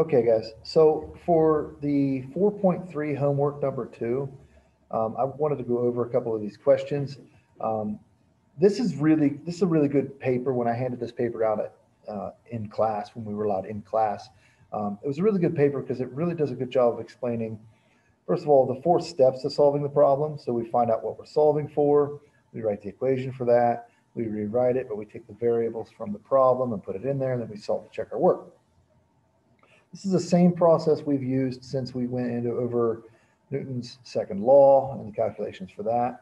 Okay, guys, so for the 4.3 homework number two, um, I wanted to go over a couple of these questions. Um, this is really, this is a really good paper when I handed this paper out at, uh, in class, when we were allowed in class. Um, it was a really good paper because it really does a good job of explaining, first of all, the four steps to solving the problem. So we find out what we're solving for, we write the equation for that, we rewrite it, but we take the variables from the problem and put it in there, and then we solve to check our work. This is the same process we've used since we went into over Newton's second law and the calculations for that.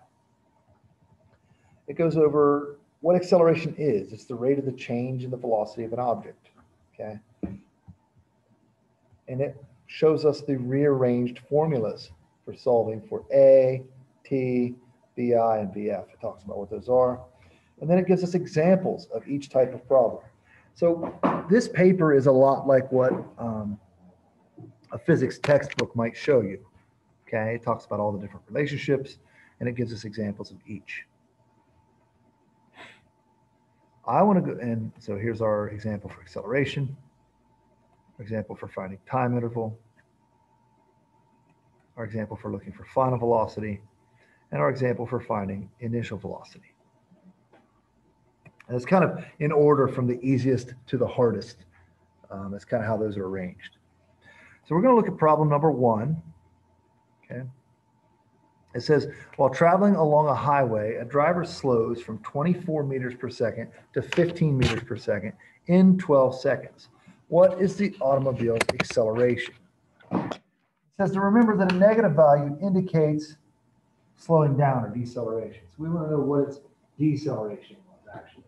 It goes over what acceleration is. It's the rate of the change in the velocity of an object, okay? And it shows us the rearranged formulas for solving for A, T, VI, and VF. It talks about what those are. And then it gives us examples of each type of problem. So this paper is a lot like what um, a physics textbook might show you. Okay, it talks about all the different relationships and it gives us examples of each. I want to go, and so here's our example for acceleration, example for finding time interval, our example for looking for final velocity, and our example for finding initial velocity. And it's kind of in order from the easiest to the hardest. Um, that's kind of how those are arranged. So we're going to look at problem number one. Okay. It says, while traveling along a highway, a driver slows from 24 meters per second to 15 meters per second in 12 seconds. What is the automobile's acceleration? It says to remember that a negative value indicates slowing down or deceleration. So we want to know what its deceleration was actually.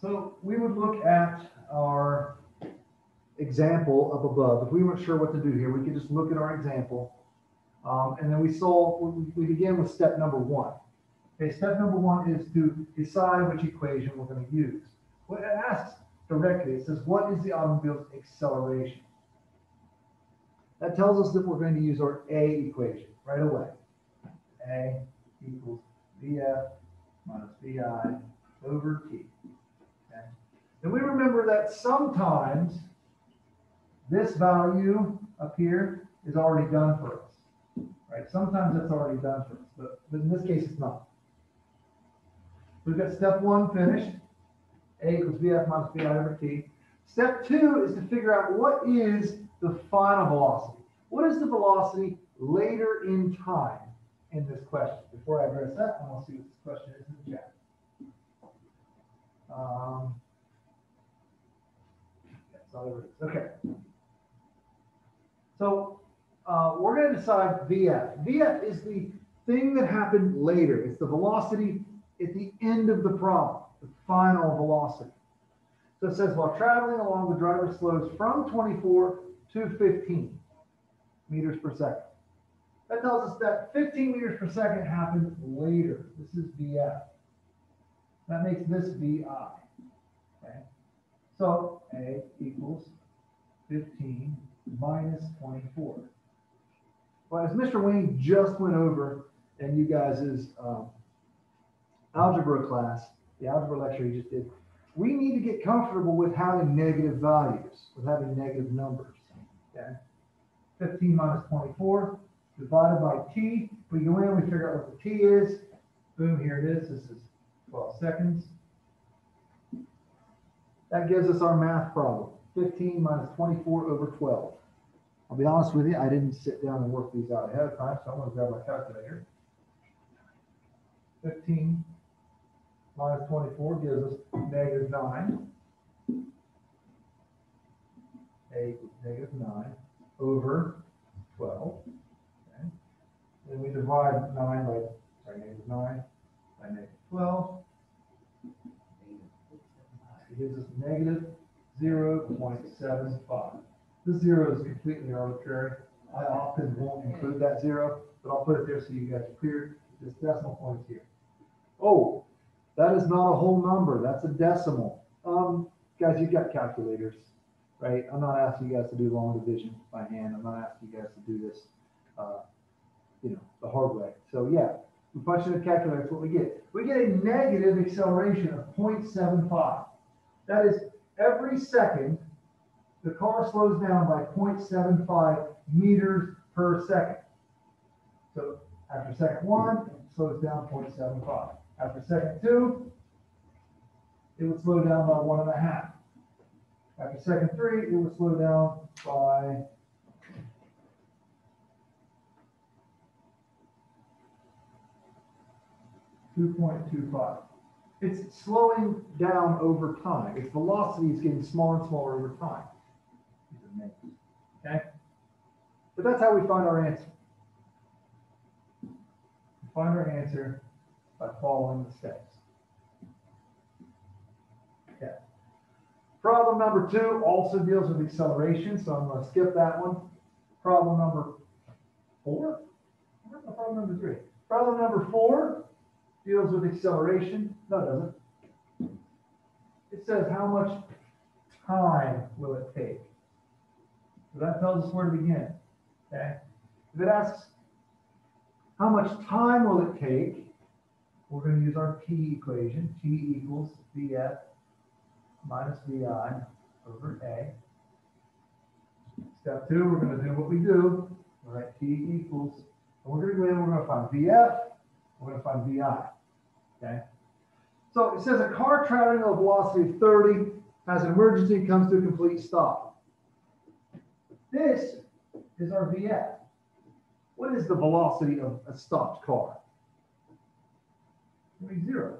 So we would look at our example up above. If we weren't sure what to do here, we could just look at our example. Um, and then we saw, we, begin with step number one. Okay, step number one is to decide which equation we're going to use. What it asks directly, it says, what is the automobile's acceleration? That tells us that we're going to use our A equation right away. A equals VF minus VI over T. And we remember that sometimes this value up here is already done for us, right? Sometimes it's already done for us, but, but in this case, it's not. We've got step one finished. A equals VF minus VI over T. Step two is to figure out what is the final velocity. What is the velocity later in time in this question? Before I address that, I want to see what this question is in the chat. Um, Okay. So uh, we're going to decide VF. VF is the thing that happened later. It's the velocity at the end of the problem, the final velocity. So it says while traveling along, the driver slows from 24 to 15 meters per second. That tells us that 15 meters per second happened later. This is VF. That makes this VI. So A equals 15 minus 24. Well, as Mr. Wayne just went over in you guys' um, algebra class, the algebra lecture he just did, we need to get comfortable with having negative values, with having negative numbers. Okay. 15 minus 24 divided by t. We go in, we figure out what the t is. Boom, here it is. This is 12 seconds. That gives us our math problem. 15 minus 24 over 12. I'll be honest with you, I didn't sit down and work these out ahead of time, so I'm to grab my calculator. 15 minus 24 gives us negative 9. A equals negative 9 over 12. Okay. Then we divide 9 by, sorry, negative 9 by negative 12. Gives us negative 0.75. This zero is completely arbitrary. I often won't include that zero, but I'll put it there so you guys are clear. This decimal point here. Oh, that is not a whole number. That's a decimal. Um, guys, you've got calculators, right? I'm not asking you guys to do long division by hand. I'm not asking you guys to do this, uh, you know, the hard way. So yeah, we punch in the calculator. That's what we get. We get a negative acceleration of 0.75. That is, every second, the car slows down by 0.75 meters per second. So after second one, it slows down 0.75. After second two, it would slow down by one and a half. After second three, it would slow down by two point two five. It's slowing down over time. Its velocity is getting smaller and smaller over time. Okay? But that's how we find our answer. We find our answer by following the steps. Okay. Problem number two also deals with acceleration, so I'm going to skip that one. Problem number four? Problem number three? Problem number four deals with acceleration. No, it doesn't. It says how much time will it take? So that tells us where to begin. Okay? If it asks how much time will it take, we're going to use our T equation. T equals VF minus VI over A. Step two, we're going to do what we do. All right, T equals, and we're going to go in, we're going to find VF, we're going to find VI. Okay? So it says a car traveling at a velocity of 30 has an emergency and comes to a complete stop. This is our VF. What is the velocity of a stopped car? It'll be zero.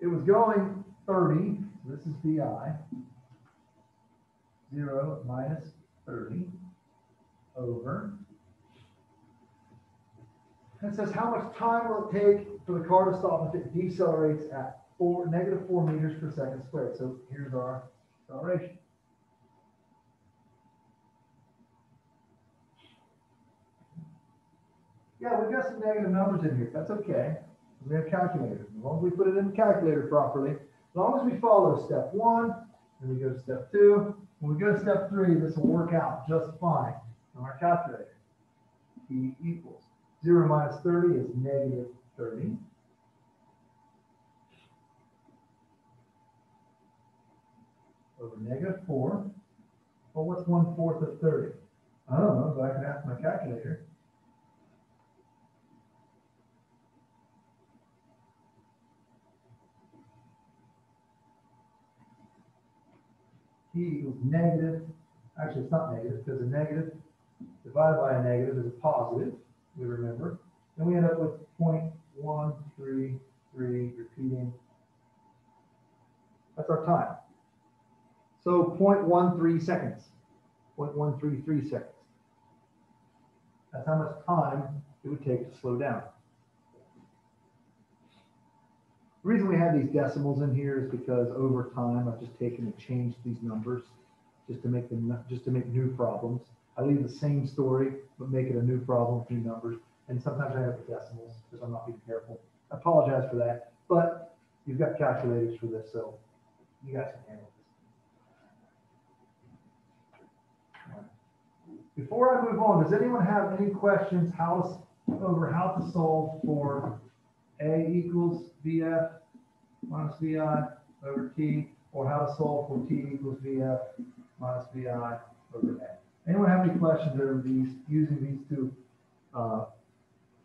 It was going 30, so this is VI. 0 minus 30 over. And it says how much time will it take for the car to stop if it decelerates at four, negative 4 meters per second squared. So here's our acceleration. Yeah, we've got some negative numbers in here. That's okay. We have calculators. As long as we put it in the calculator properly, as long as we follow step one, then we go to step two. When we go to step three, this will work out just fine on our calculator. T equals 0 minus 30 is negative 30. Over negative 4. Well, what's 1 fourth of 30? I don't know, but I can ask my calculator. T equals negative, actually it's not negative because a negative divided by a negative is a positive, we remember. Then we end up with 0.133 repeating. That's our time. So 0.13 seconds, 0.133 seconds. That's how much time it would take to slow down. The reason we have these decimals in here is because over time, I've just taken and changed these numbers just to make them, just to make new problems. I leave the same story, but make it a new problem new numbers. And sometimes I have the decimals because I'm not being careful. I apologize for that, but you've got calculators for this, so you guys can handle this. Before I move on, does anyone have any questions how over how to solve for A equals VF minus VI over T, or how to solve for T equals VF minus VI over A? Anyone have any questions over these, using these two uh,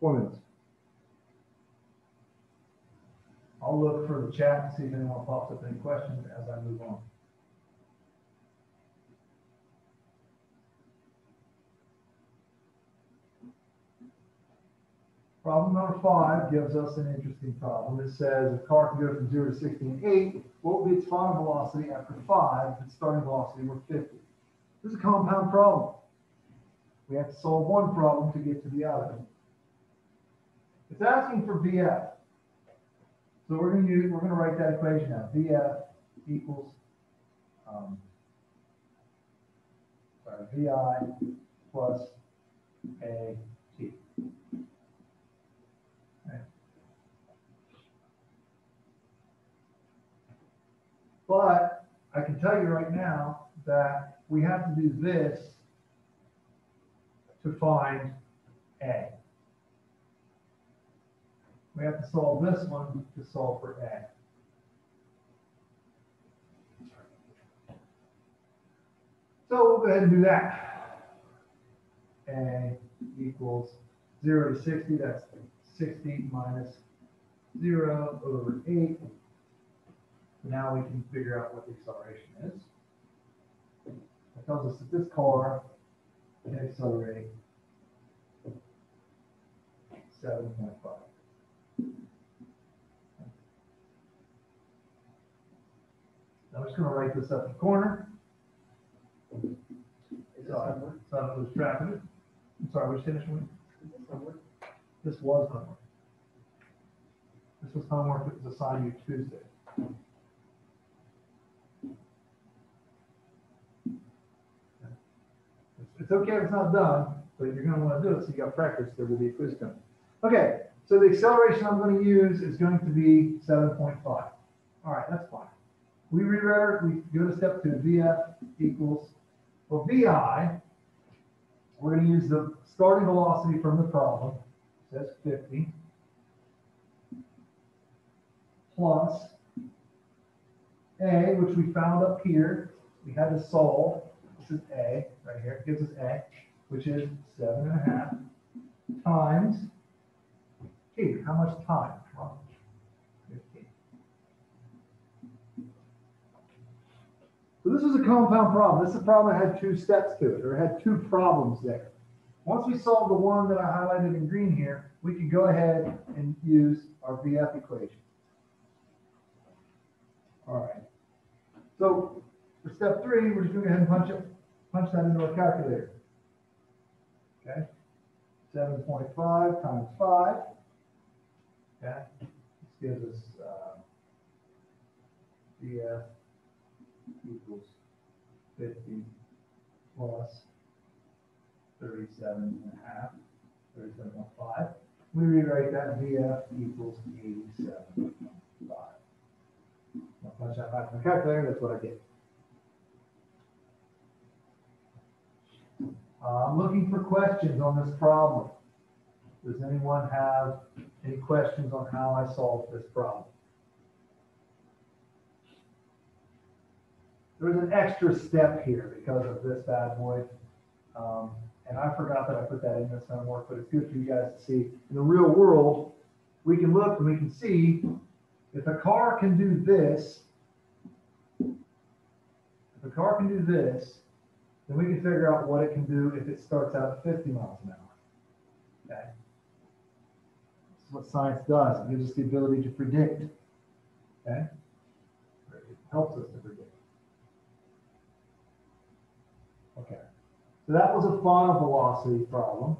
formulas? I'll look for the chat to see if anyone pops up any questions as I move on. Problem number five gives us an interesting problem. It says a car can go from zero to 60 in eight. What will be its final velocity after five if its starting velocity were 50? This is a compound problem. We have to solve one problem to get to the other. It's asking for VF. So we're going to use, we're going to write that equation out. VF equals, um, sorry, VI plus AT. But I can tell you right now that we have to do this to find A. we have to solve this one to solve for A. So we'll go ahead and do that. A equals zero to sixty, that's sixty minus zero over eight. Now we can figure out what the acceleration is. Tells us that this car can accelerate seven point five. I'm just gonna write this up in the corner. So so I track of it. I'm sorry, which finish one? This was homework. This was homework that was assigned you Tuesday. It's- okay if it's not done, but you're gonna wanna do it, so you got practice, there will be a quiz coming. Okay, so the acceleration I'm gonna use is going to be seven point five. All right, that's fine. We rewrite, we go to step two, VF equals, well, VI, we're gonna use the starting velocity from the problem, That's fifty, plus A, which we found up here, we had to solve, this is A, right here, gives us A, which is seven and a half, times, T, how much time? Well, 15. So this is a compound problem. This is a problem that had two steps to it, or had two problems there. Once we solve the one that I highlighted in green here, we can go ahead and use our VF equation. All right. So for step three, we're just going to go ahead and punch it, punch that into our calculator. Okay. 7.5 times 5. Okay. This gives us uh, VF equals 50 plus 37 and a half, 37.5. We rewrite that VF equals 87.5. I'll punch that back in the calculator, that's what I get. Uh, I'm looking for questions on this problem. Does anyone have any questions on how I solved this problem? There's an extra step here because of this bad boy. Um, and I forgot that I put that in this homework, but it's good for you guys to see. In the real world, we can look and we can see if a car can do this, if a car can do this, then we can figure out what it can do if it starts out at 50 miles an hour. Okay? This is what science does. It gives us the ability to predict. Okay? It helps us to predict. Okay. So that was a final velocity problem.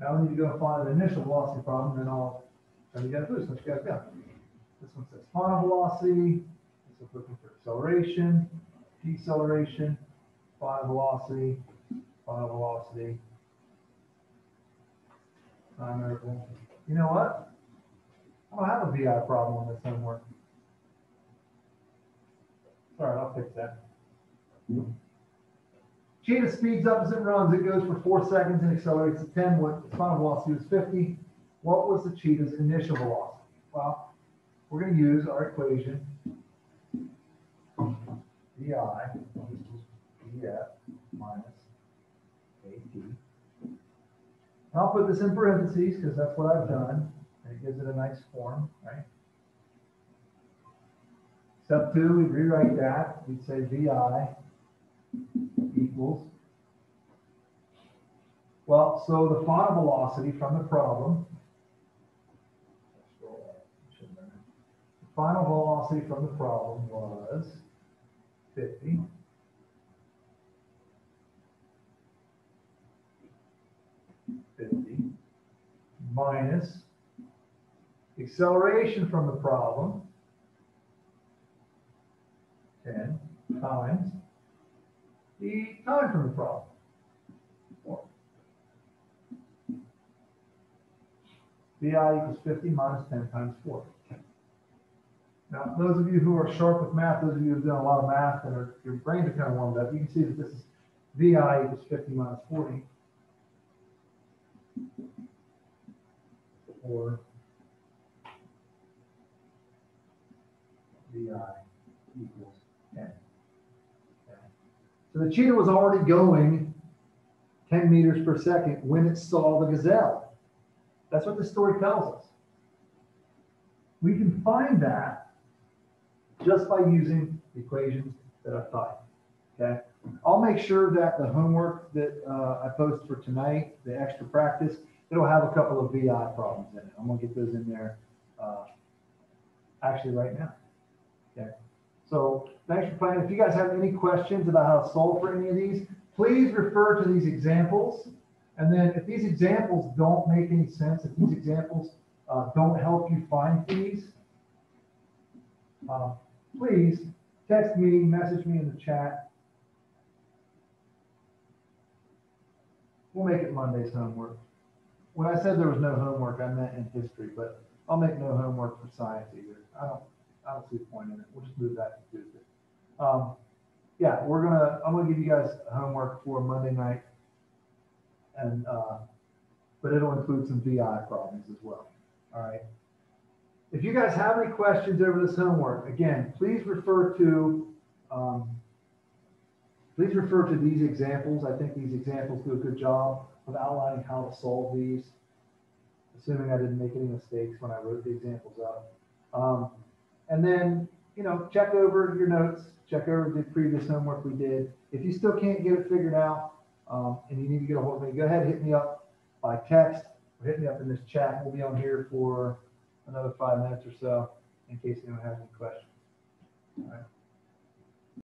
Now we need to go find an initial velocity problem, then I'll tell you guys this. What you guys got? This one says final velocity. This one's looking for acceleration, deceleration, final velocity, final velocity. Time interval. You know what? I don't have a VI problem on this homework. Sorry, I'll fix that. Cheetah speeds up as it runs. It goes for four seconds and accelerates to 10. What its final velocity was 50. What was the cheetah's initial velocity? Well, we're going to use our equation. VI equals minus. And I'll put this in parentheses because that's what I've done. And it gives it a nice form, right? Step two, we rewrite that. We'd say VI equals. Well, so the final velocity from the problem. The final velocity from the problem was 50. Fifty minus acceleration from the problem, ten times the time from the problem. VI equals 50 minus 10 times 4. Now, those of you who are sharp with math, those of you who've done a lot of math and are, your brains are kind of warmed up, you can see that this is VI equals 50 minus 40. or VI equals 10. Okay. So the cheetah was already going 10 meters per second when it saw the gazelle. That's what the story tells us. We can find that just by using the equations that I've taught. Okay. I'll make sure that the homework that uh, I post for tonight, the extra practice, it'll have a couple of VI problems in it. I'm gonna get those in there uh, actually right now. Okay, so thanks for playing. If you guys have any questions about how to solve for any of these, please refer to these examples. And then if these examples don't make any sense, if these examples uh, don't help you find these, uh, please text me, message me in the chat. We'll make it Monday's homework. When I said there was no homework, I meant in history, but I'll make no homework for science either. I don't, I don't see the point in it. We'll just move that to Tuesday. Um, yeah, we're gonna, I'm gonna give you guys homework for Monday night. And, uh, but it'll include some VI problems as well. All right. If you guys have any questions over this homework, again, please refer to, um, please refer to these examples. I think these examples do a good job of outlining how to solve these, assuming I didn't make any mistakes when I wrote the examples up. Um, and then, you know, check over your notes, check over the previous homework we did. If you still can't get it figured out, um, and you need to get a hold of me, go ahead and hit me up by text or hit me up in this chat. We'll be on here for another five minutes or so in case anyone has any questions. All right.